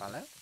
Vale.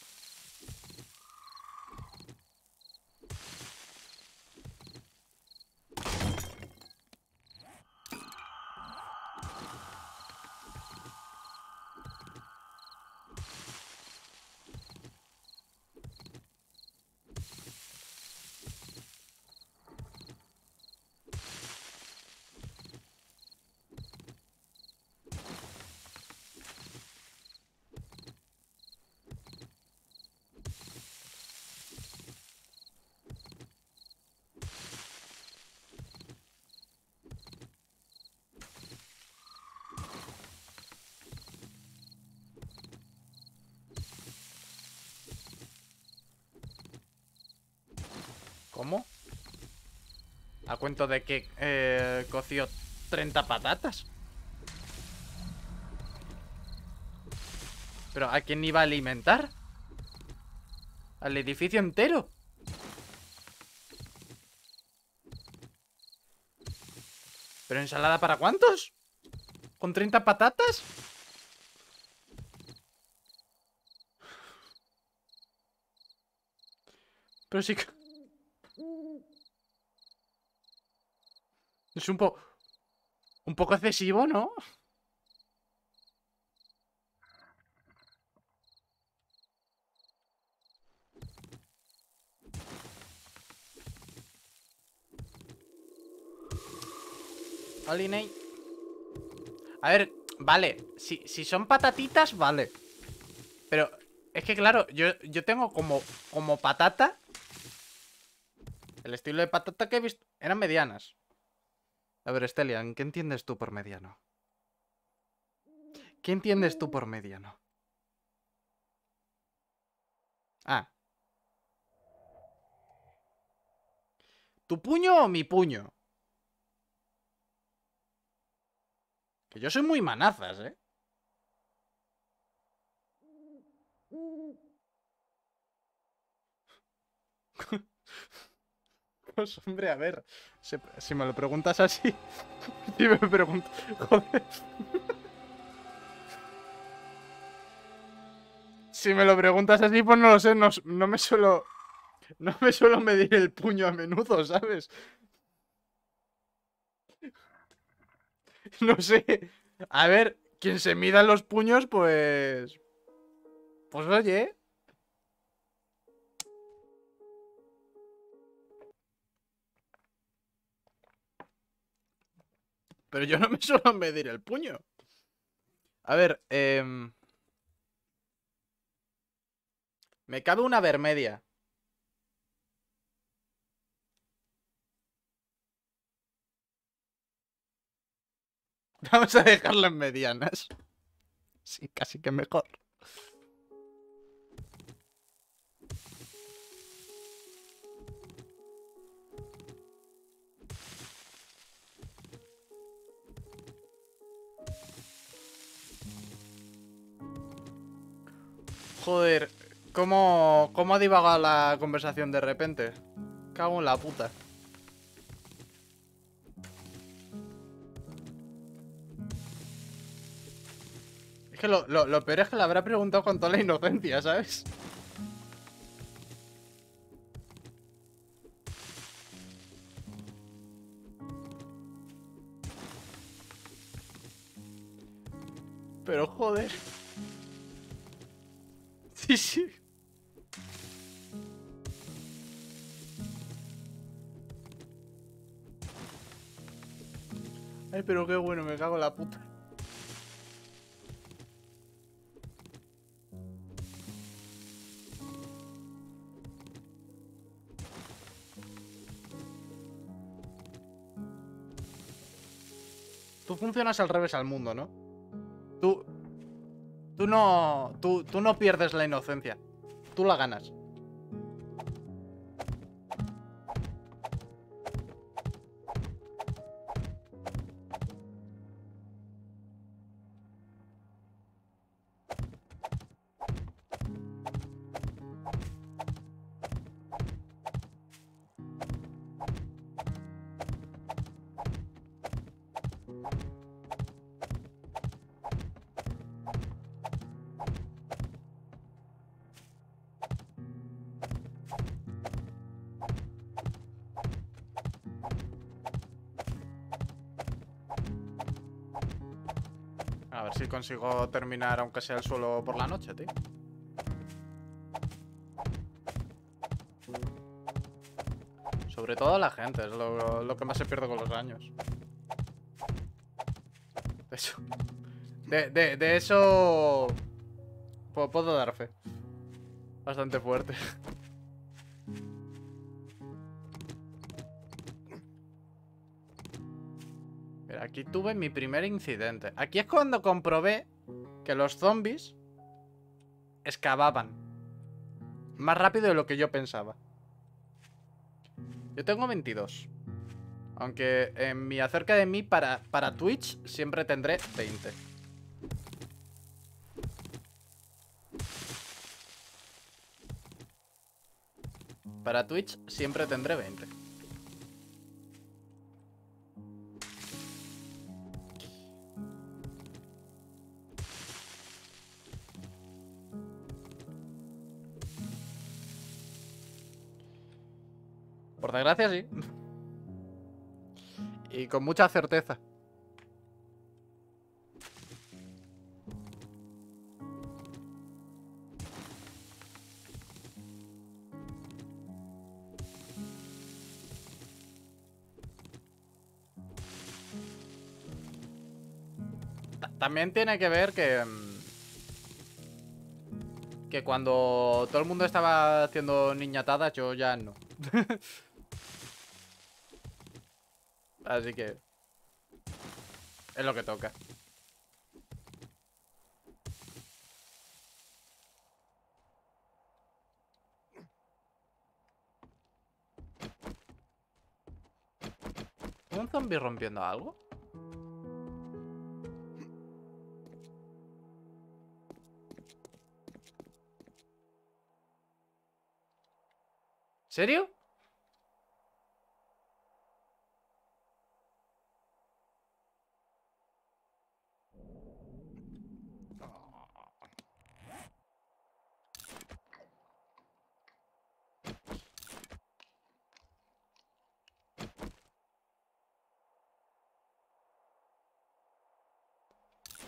¿A cuento de que eh, coció 30 patatas? ¿Pero a quién iba a alimentar? ¿Al edificio entero? ¿Pero ensalada para cuántos? ¿Con 30 patatas? Pero sí que... Es un poco... Un poco excesivo, ¿no? Oliney. A ver, vale. Si, si son patatitas, vale. Pero es que claro, yo, yo tengo como, como patata. El estilo de patata que he visto eran medianas. A ver, Stelian, ¿qué entiendes tú por mediano? ¿Qué entiendes tú por mediano? Ah. ¿Tu puño o mi puño? Que yo soy muy manazas, ¿eh? Hombre, a ver. Si, si me lo preguntas así. Si me preguntas. Joder. Si me lo preguntas así, pues no lo sé. No, no me suelo. No me suelo medir el puño a menudo, ¿sabes? No sé. A ver, quien se mida los puños, pues. Pues oye. Pero yo no me suelo medir el puño. A ver, eh... Me cabe una vermedia. Vamos a dejarlo en medianas. Sí, casi que mejor. Joder, ¿cómo, cómo ha divagado la conversación de repente? Cago en la puta. Es que lo, lo, lo peor es que le habrá preguntado con toda la inocencia, ¿sabes? Tú funcionas al revés al mundo, ¿no? Tú... Tú no... Tú, tú no pierdes la inocencia. Tú la ganas. Si consigo terminar aunque sea el suelo por la noche, tío. Sobre todo la gente, es lo, que más se pierde con los años. De eso... De, de eso... Puedo dar fe. Bastante fuerte. Aquí tuve mi primer incidente. Aquí es cuando comprobé que los zombies excavaban más rápido de lo que yo pensaba. Yo tengo 22. Aunque en mi acerca de mí para, para Twitch siempre tendré 20. Para Twitch siempre tendré 20. Por desgracia, sí. Y con mucha certeza. También tiene que ver que... Mm, que cuando todo el mundo estaba haciendo niñatadas, yo ya no. Así que... Es lo que toca. ¿Un zombie rompiendo algo? ¿Serio?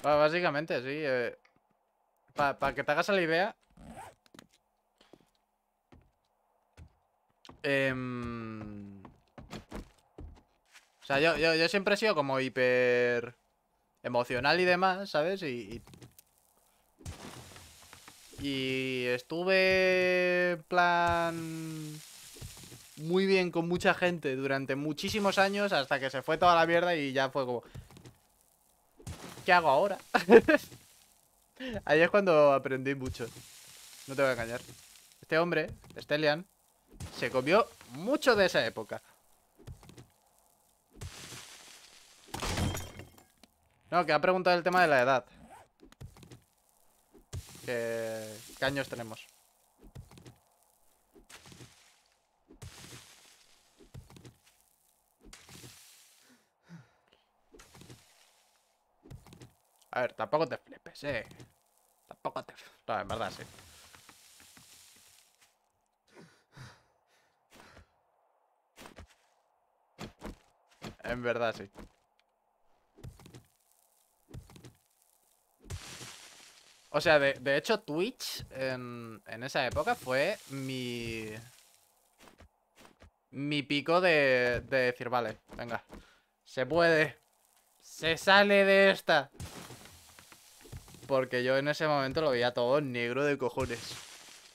Básicamente, sí. Eh, Para que te hagas la idea. Em, o sea, yo, yo, siempre he sido como hiper emocional y demás, ¿sabes? Y, y, estuve en plan muy bien con mucha gente durante muchísimos años hasta que se fue toda la mierda y ya fue como... ¿Qué hago ahora? Ahí es cuando aprendí mucho. No te voy a engañar. Este hombre, Stelian, se comió mucho de esa época. No, que ha preguntado el tema de la edad. ¿Qué, ¿Qué años tenemos? A ver, tampoco te flipes, eh. Tampoco te... No, en verdad, sí. En verdad, sí. O sea, de, hecho, Twitch en, en, esa época fue mi... Mi pico de, de decir, vale, venga. Se puede. Se sale de esta. Porque yo en ese momento lo veía todo negro de cojones.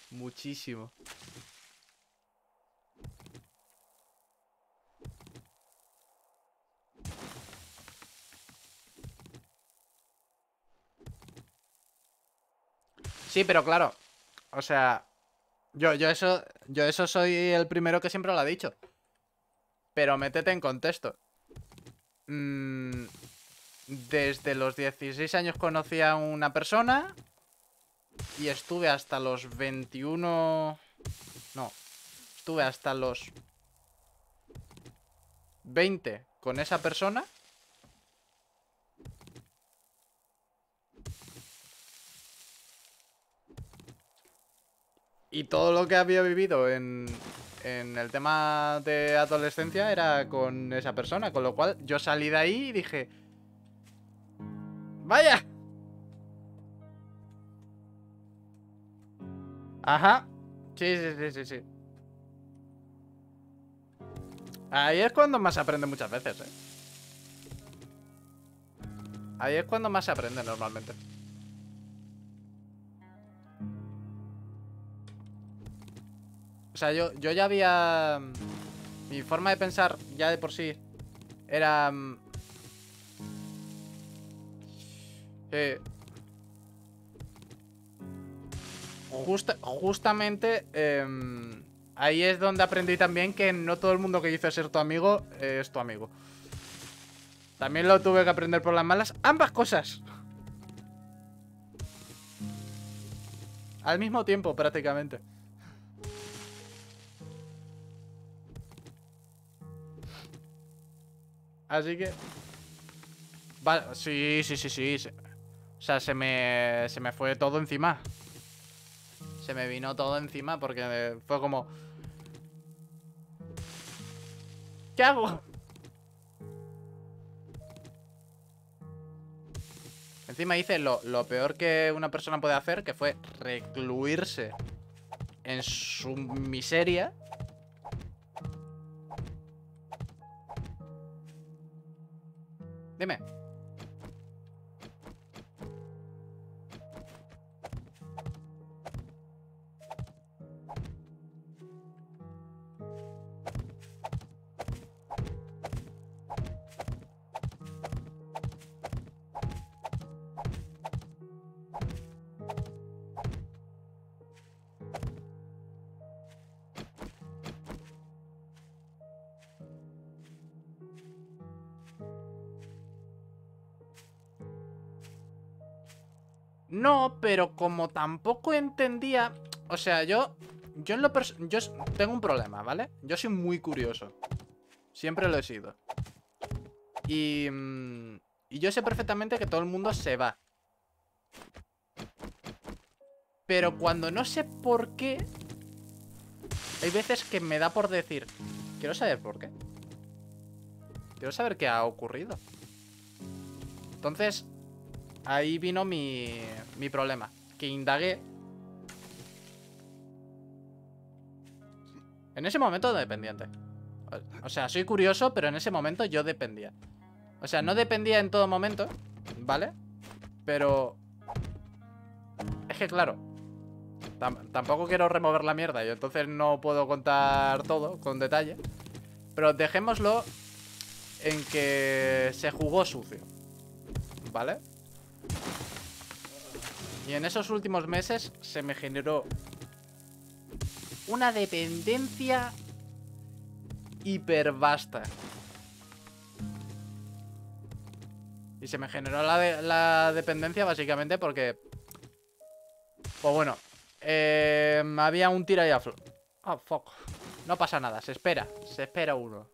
Muchísimo. Sí, pero claro. O sea, yo, yo eso. Yo eso soy el primero que siempre lo ha dicho. Pero métete en contexto. Mm, desde los 16 años conocí a una persona. Y estuve hasta los 21... No. Estuve hasta los 20 con esa persona. Y todo lo que había vivido en, en el tema de adolescencia era con esa persona. Con lo cual yo salí de ahí y dije... Vaya. Ajá. Sí, sí, sí, sí, sí. Ahí es cuando más se aprende muchas veces, ¿eh? Ahí es cuando más se aprende normalmente. O sea, yo, yo ya había... Mm, mi forma de pensar ya de por sí era mm, Eh, justamente em, ahí es donde aprendí también que no todo el mundo que dice ser tu amigo es tu amigo. También lo tuve que aprender por las malas. Ambas cosas. Al mismo tiempo, prácticamente. Así que... Vale, sí, sí, sí, sí. O sea, se me, se me fue todo encima. Se me vino todo encima porque fue como... ¿Qué hago? Encima hice lo, lo, peor que una persona puede hacer, que fue recluirse en su miseria Dime. No, pero como tampoco entendía... O sea, yo... Yo en lo Yo tengo un problema, ¿vale? Yo soy muy curioso. Siempre lo he sido. Y... Mm, y yo sé perfectamente que todo el mundo se va. Pero cuando no sé por qué... Hay veces que me da por decir... Quiero saber por qué. Quiero saber qué ha ocurrido. Entonces, ahí vino mi, mi problema. Que indagué. En ese momento dependiente. O sea, soy curioso, pero en ese momento yo dependía. O sea, no dependía en todo momento, ¿vale? Pero... Es que claro, tampoco quiero remover la mierda y entonces no puedo contar todo con detalle. Pero dejémoslo en que se jugó sucio, ¿vale? Y en esos últimos meses se me generó una dependencia hiper vasta. Y se me generó la, la dependencia básicamente porque... Pues bueno, eh, había un tira y aflo... Oh, fuck. No pasa nada, se espera, se espera uno.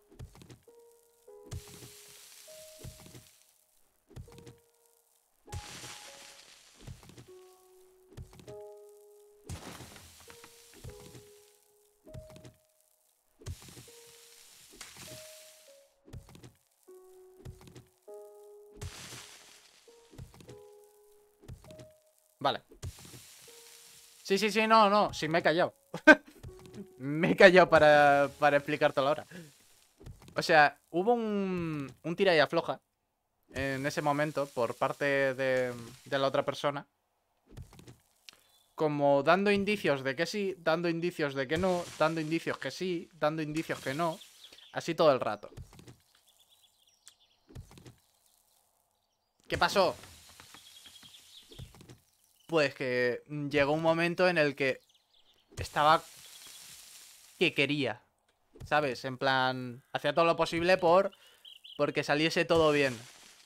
Sí, sí, sí, no, no. Sí, me he callado. me he callado para, para explicártelo ahora. O sea, hubo un, un tira afloja en ese momento por parte de, de la otra persona. Como dando indicios de que sí, dando indicios de que no, dando indicios que sí, dando indicios que no. Así todo el rato. ¿Qué pasó? Pues que llegó un momento en el que estaba que quería, ¿sabes? En plan, hacía todo lo posible por porque saliese todo bien.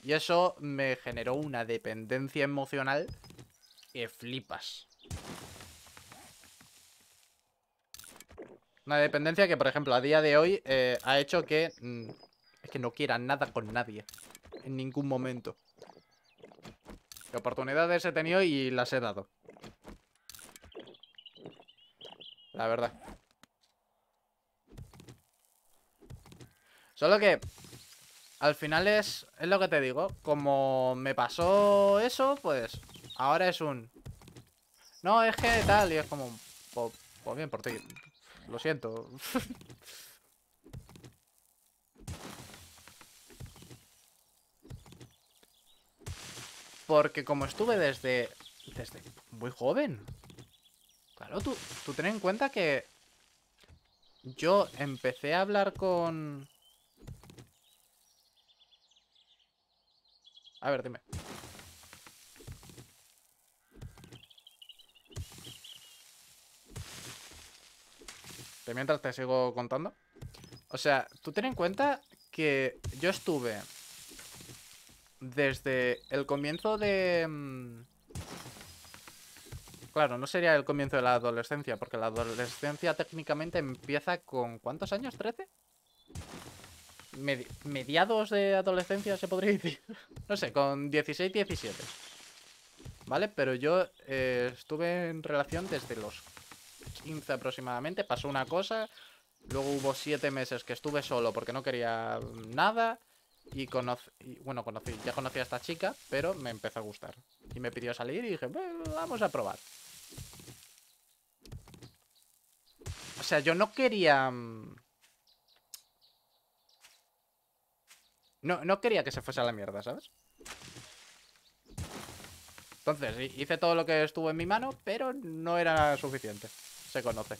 Y eso me generó una dependencia emocional que flipas. Una dependencia que, por ejemplo, a día de hoy eh, ha hecho que... Mm, es que no quiera nada con nadie. En ningún momento oportunidades he tenido y las he dado. La verdad. Solo que al final es, es lo que te digo. Como me pasó eso, pues ahora es un... No, es que tal, y es como... Pues, pues bien por ti. Lo siento. Porque como estuve desde... Desde muy joven. Claro, tú, tú ten en cuenta que... Yo empecé a hablar con... A ver, dime. Mientras te sigo contando. O sea, tú ten en cuenta que yo estuve desde el comienzo de... mm, Claro, no sería el comienzo de la adolescencia, porque la adolescencia técnicamente empieza con... ¿Cuántos años? ¿13? Medi- mediados de adolescencia se podría decir. no sé, con 16, 17. ¿Vale? Pero yo eh, estuve en relación desde los 15 aproximadamente. Pasó una cosa. Luego hubo 7 meses que estuve solo porque no quería nada. Y conocí, y, bueno, conocí, ya conocí a esta chica, pero me empezó a gustar. Y me pidió salir y dije, "Bueno, vamos a probar. O sea, yo no quería... mm, No, no quería que se fuese a la mierda, ¿sabes? Entonces, hi- hice todo lo que estuvo en mi mano, pero no era suficiente. Se conoce.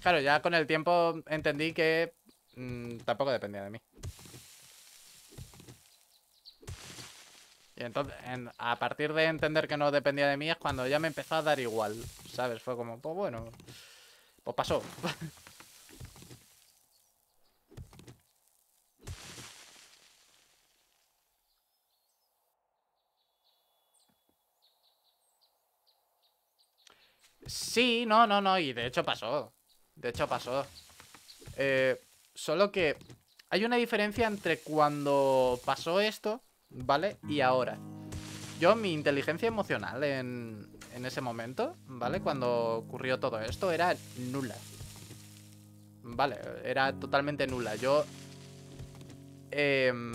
Claro, ya con el tiempo entendí que mm, tampoco dependía de mí. Y entonces, en- a partir de entender que no dependía de mí es cuando ya me empezó a dar igual, ¿sabes? Fue como, pues bueno, pues pasó. Sí, no, no, no, y de hecho pasó. De hecho pasó. Eh, solo que hay una diferencia entre cuando pasó esto, ¿vale? Y ahora. Yo, mi inteligencia emocional en, en ese momento, ¿vale? Cuando ocurrió todo esto, era nula. Vale, era totalmente nula. Yo... em,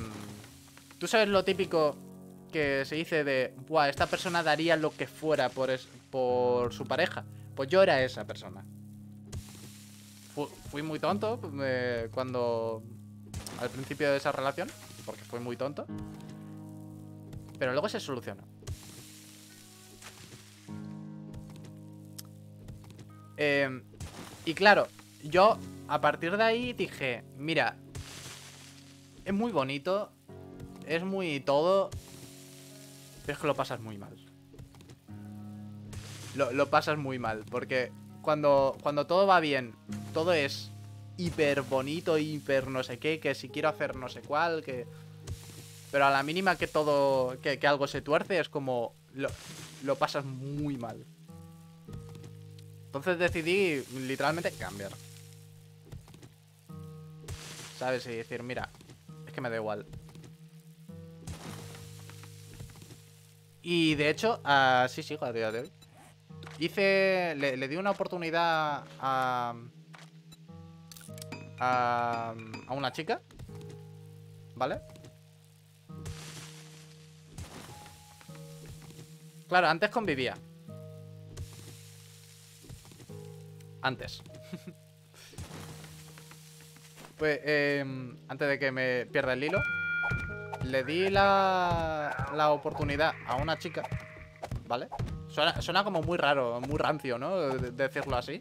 Tú sabes lo típico que se dice de, Buah, esta persona daría lo que fuera por, es- por su pareja. Pues yo era esa persona. Fu- fui muy tonto cuando... Al principio de esa relación, porque fui muy tonto. Pero luego se solucionó. Eh, y claro, yo a partir de ahí dije, mira, es muy bonito, es muy todo, pero es que lo pasas muy mal. Lo, lo pasas muy mal, porque cuando, cuando todo va bien, todo es hiper bonito, hiper no sé qué, que si quiero hacer no sé cuál, que... Pero a la mínima que todo, que, que algo se tuerce, es como, lo, lo pasas muy mal. Entonces decidí literalmente cambiar. ¿Sabes? Y decir, mira, es que me da igual. Y de hecho, ah, sí, sí, a día. Hice. Le, le di una oportunidad a. A, a una chica. ¿Vale? Claro, antes convivía. Antes. pues, eh, antes de que me pierda el hilo, le di la, la oportunidad a una chica, ¿vale? Suena, suena como muy raro, muy rancio, ¿no? De- decirlo así.